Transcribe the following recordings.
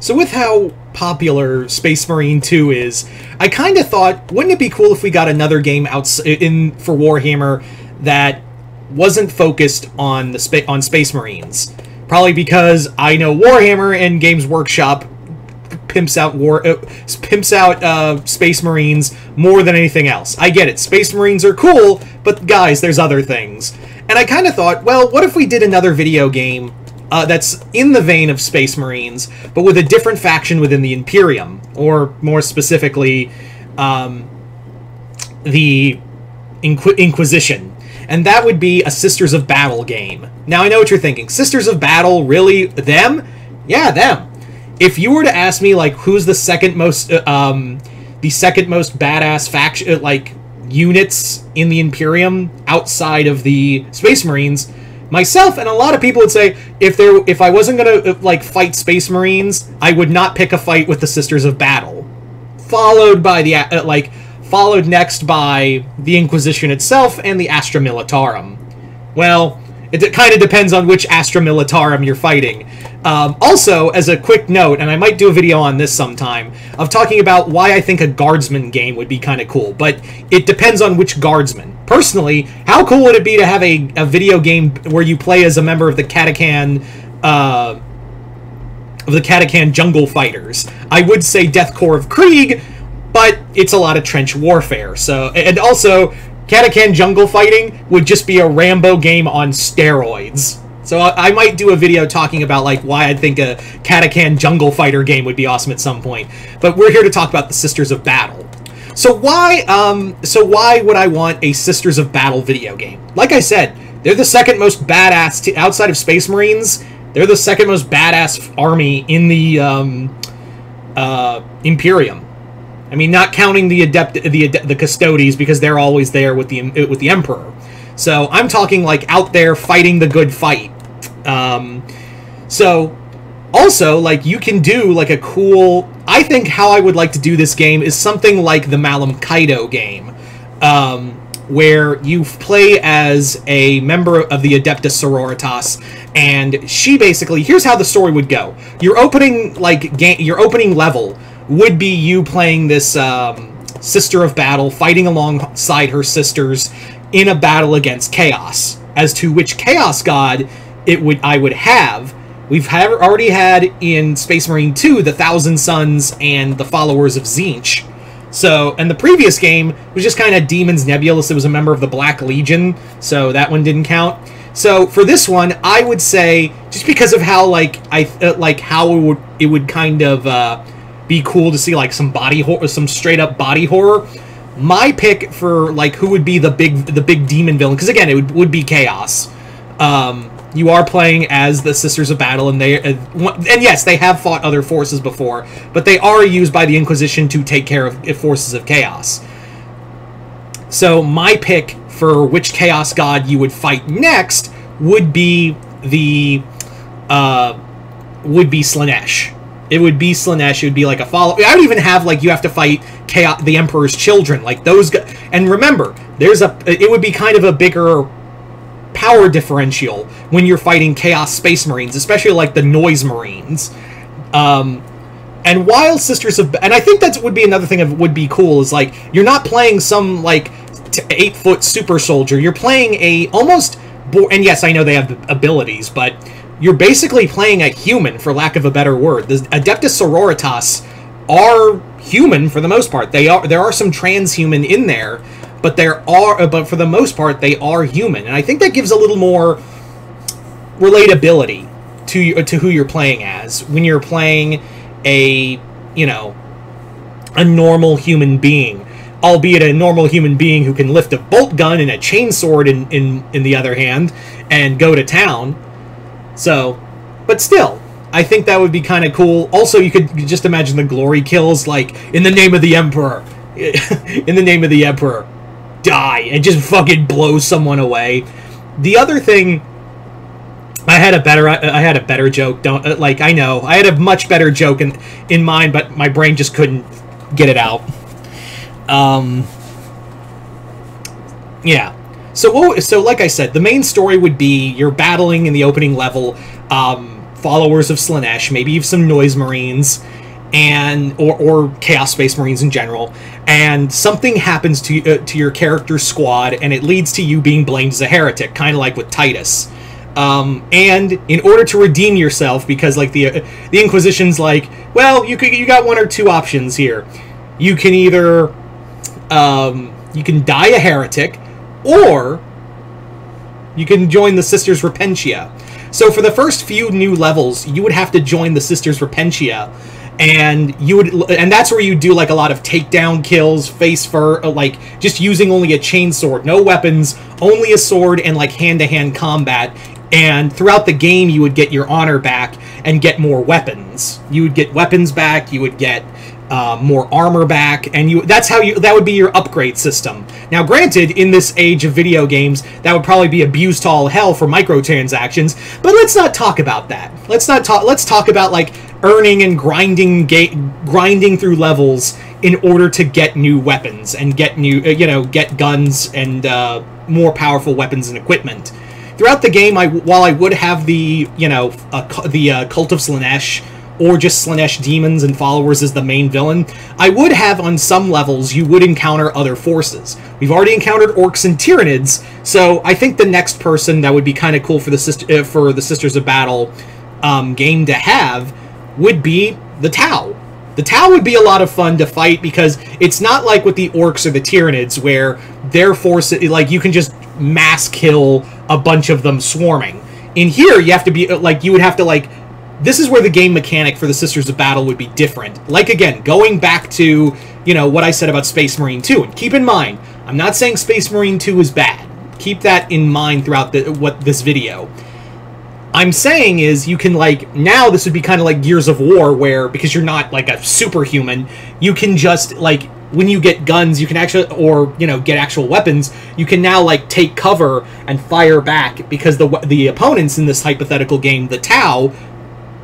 So with how popular Space Marine 2 is, I kind of thought, wouldn't it be cool if we got another game out in for Warhammer that wasn't focused on the spa- on Space Marines? Probably because I know Warhammer and Games Workshop pimps out war uh, pimps out uh, Space Marines more than anything else. I get it. Space Marines are cool, but guys, there's other things. And I kind of thought, well, what if we did another video game uh, that's in the vein of Space Marines, but with a different faction within the Imperium, or more specifically, um, the Inqu- Inquisition. And that would be a Sisters of Battle game. Now, I know what you're thinking. Sisters of Battle, really? Them? Yeah, them. If you were to ask me, like, who's the second most, uh, um, the second most badass faction, uh, like, units in the Imperium outside of the Space Marines, myself and a lot of people would say if there if I wasn't gonna uh, like fight Space Marines, I would not pick a fight with the Sisters of Battle, followed by the uh, like followed next by the Inquisition itself and the Astra Militarum. Well, it kind of depends on which Astra Militarum you're fighting. Um, also, as a quick note, and I might do a video on this sometime, of talking about why I think a Guardsman game would be kind of cool, but it depends on which Guardsman. Personally, how cool would it be to have a, a video game where you play as a member of the Catachan, uh, of the Catachan Jungle Fighters? I would say Death Korps of Krieg, but it's a lot of trench warfare. So, and also, Catachan Jungle Fighting would just be a Rambo game on steroids. So I, I, might do a video talking about like why I think a Catachan Jungle Fighter game would be awesome at some point. But we're here to talk about the Sisters of Battle. So why um so why would I want a Sisters of Battle video game? Like I said, they're the second most badass t- outside of Space Marines. They're the second most badass army in the um, uh, Imperium. I mean, not counting the adept, the the Custodes because they're always there with the with the Emperor. So I'm talking like out there fighting the good fight. Um, so also like you can do like a cool. I think how I would like to do this game is something like the Malum Kaido game, um, where you play as a member of the Adeptus Sororitas, and she basically here's how the story would go. You're opening like game, your opening level would be you playing this um, sister of battle, fighting alongside her sisters in a battle against chaos. As to which chaos god it would I would have, we've have already had in Space Marine 2 the Thousand Sons and the followers of Tzeentch. So, and the previous game was just kind of Demons Nebulous. It was a member of the Black Legion, so that one didn't count. So for this one, I would say just because of how like I uh, like how it would it would kind of uh, be cool to see like some body horror, some straight up body horror. My pick for like who would be the big the big demon villain because again it would, would be chaos. Um, you are playing as the Sisters of Battle, and they uh, and yes, they have fought other forces before, but they are used by the Inquisition to take care of forces of chaos. So my pick for which chaos god you would fight next would be the uh, would be Slaanesh. It would be Slaanesh. It would be like a follow. I would even have like you have to fight Chaos, the Emperor's children, like those. And remember, there's a. It would be kind of a bigger power differential when you're fighting Chaos Space Marines, especially like the Noise Marines. Um, and while Sisters of, and I think that would be another thing that would be cool is like you're not playing some like eight foot super soldier. You're playing a almost. Bo- and yes, I know they have abilities, but you're basically playing a human, for lack of a better word. The Adeptus Sororitas are human for the most part. They are there are some transhuman in there, but there are but for the most part they are human, and I think that gives a little more relatability to uh, to who you're playing as when you're playing a you know a normal human being albeit a normal human being who can lift a bolt gun and a chainsword in, in, in the other hand and go to town so, but still, I think that would be kind of cool. Also, you could just imagine the glory kills, like, in the name of the Emperor. in the name of the Emperor. Die. And just fucking blow someone away. The other thing. I had a better I had a better joke. Don't uh, like I know I had a much better joke in in mind, but my brain just couldn't get it out. Um, yeah. So, so like I said, the main story would be you're battling in the opening level um, followers of Slaanesh, maybe some Noise Marines, and or, or Chaos Space Marines in general, and something happens to uh, to your character's squad, and it leads to you being blamed as a heretic, kind of like with Titus. Um, and in order to redeem yourself, because like the uh, the Inquisition's like, well, you could you got one or two options here. You can either um, you can die a heretic, or you can join the Sisters Repentia. So for the first few new levels, you would have to join the Sisters Repentia, and you would, and that's where you do like a lot of takedown kills, face fur, uh, like just using only a chain sword, no weapons, only a sword, and like hand-to-hand combat. And throughout the game, you would get your honor back and get more weapons. You would get weapons back. You would get uh, more armor back, and you that's how you that would be your upgrade system. Now, granted, in this age of video games, that would probably be abused to all hell for microtransactions. But let's not talk about that. Let's not talk. Let's talk about like earning and grinding ga- grinding through levels in order to get new weapons and get new uh, you know get guns and uh, more powerful weapons and equipment. Throughout the game, I while I would have the you know uh, the Cult of Slaanesh or just Slaanesh demons and followers as the main villain, I would have on some levels you would encounter other forces. We've already encountered orcs and Tyranids, so I think the next person that would be kind of cool for the sister, uh, for the Sisters of Battle um, game to have would be the Tau. The Tau would be a lot of fun to fight because it's not like with the orcs or the Tyranids where their force like you can just mass kill a bunch of them swarming. In here, you have to be like you would have to like this is where the game mechanic for the Sisters of Battle would be different. Like, again, going back to, you know, what I said about Space Marine 2. And keep in mind, I'm not saying Space Marine 2 is bad. Keep that in mind throughout the, what this video. I'm saying is you can, like, now this would be kind of like Gears of War, where, because you're not, like, a superhuman, you can just, like, when you get guns, you can actually, or, you know, get actual weapons, you can now, like, take cover and fire back because the, the opponents in this hypothetical game, the Tau,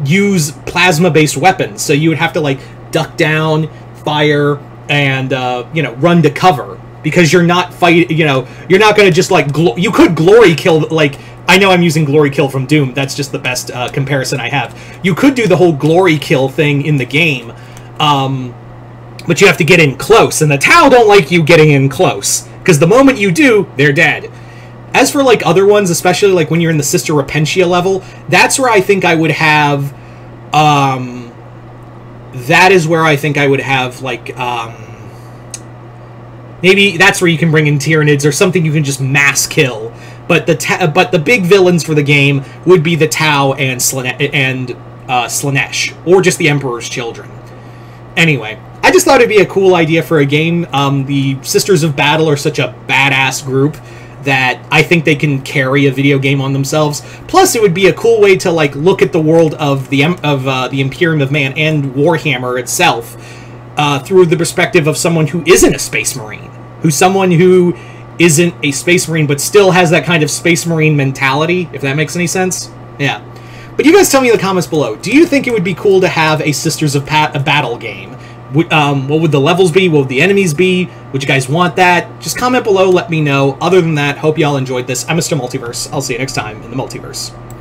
use plasma based weapons. So you would have to like duck down, fire, and uh, you know run to cover because you're not fight. You know you're not going to just like you could glory kill like. I know I'm using glory kill from Doom. That's just the best uh, comparison I have. You could do the whole glory kill thing in the game, um, but you have to get in close, and the Tau don't like you getting in close because the moment you do, they're dead. As for like other ones, especially like when you're in the Sister Repentia level, that's where I think I would have um that is where I think I would have like um maybe that's where you can bring in Tyranids or something you can just mass kill. But the ta- but the big villains for the game would be the Tau and Slane- and uh, Slaanesh or just the Emperor's Children. Anyway, I just thought it'd be a cool idea for a game. Um, the Sisters of Battle are such a badass group that I think they can carry a video game on themselves. Plus, it would be a cool way to like look at the world of the of uh, the Imperium of Man and Warhammer itself uh, through the perspective of someone who isn't a Space Marine, who's someone who isn't a Space Marine but still has that kind of Space Marine mentality. If that makes any sense, yeah. But you guys tell me in the comments below. Do you think it would be cool to have a Sisters of Pat a battle game? Um, what would the levels be? What would the enemies be? Would you guys want that? Just comment below, let me know. Other than that, hope y'all enjoyed this. I'm Mr. Multiverse. I'll see you next time in the multiverse.